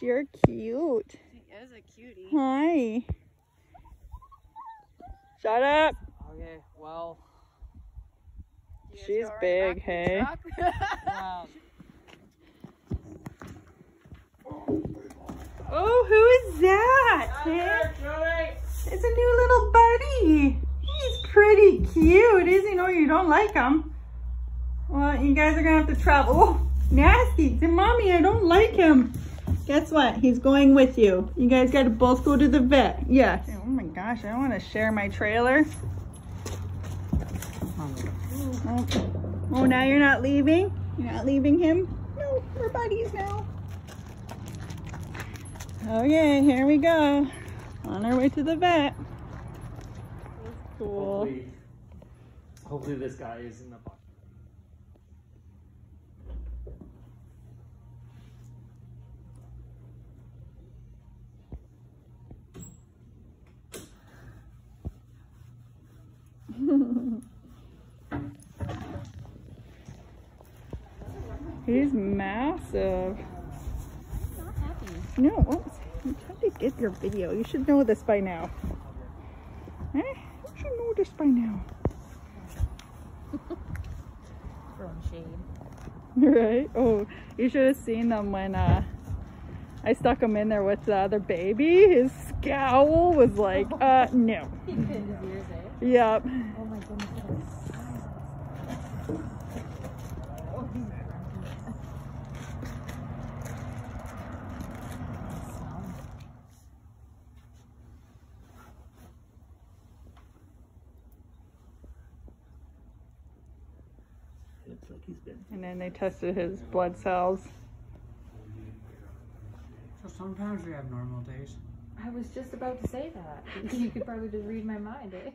You're cute. She is a cutie. Hi. Shut up. Okay, well, She's go right big, back to the hey? wow. Oh, who is that? Hey? It's a new little buddy. He's pretty cute, is he? No, you don't like him. Well, you guys are gonna have to travel. Oh, nasty. Say, Mommy, I don't like him. Guess what? He's going with you. You guys gotta both go to the vet. Yes. Oh my gosh, I don't wanna share my trailer. Oh. oh, now you're not leaving? You're not leaving him? No, we're buddies now. Oh, okay, here we go. On our way to the vet. Cool. Hopefully, hopefully this guy is in the box. He's massive. No, oops. I'm trying to get your video. You should know this by now. Eh? You should know this by now. Throwing shade. Right? Oh, you should have seen them when uh, I stuck him in there with the other baby. His scowl was like, uh, no. He pinned his ears? Yep. Oh my goodness. look at that. He's grumpy. Smell. Looks like he's been. And then they tested his blood cells. So sometimes we have normal days. I was just about to say that. You could probably just read my mind, eh?